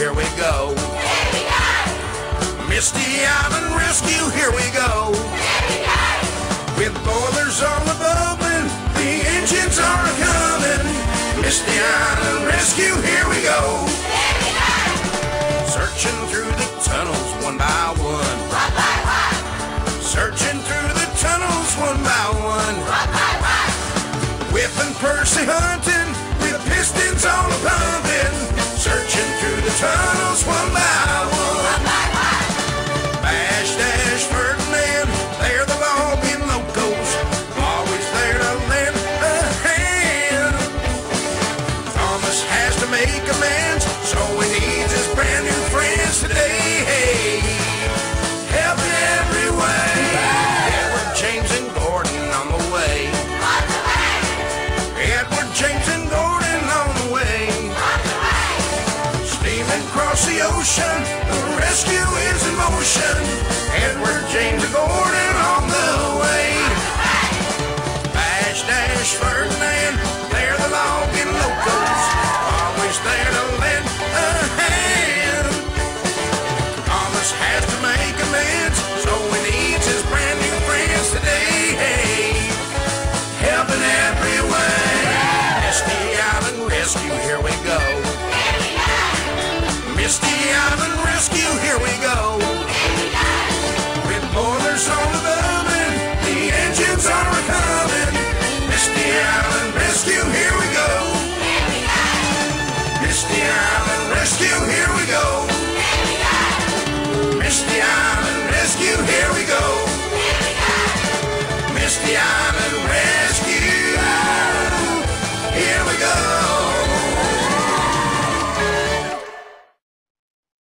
here we go. Misty Island Rescue, here we go. With boilers all above and the engines are coming. Misty Island Rescue, here we go. Searching through the tunnels one by one. Searching through the tunnels one by one. Whipping Percy hunting with pistons on a ocean. The rescue is in motion. Edward James Gordon on the way. Bash, dash,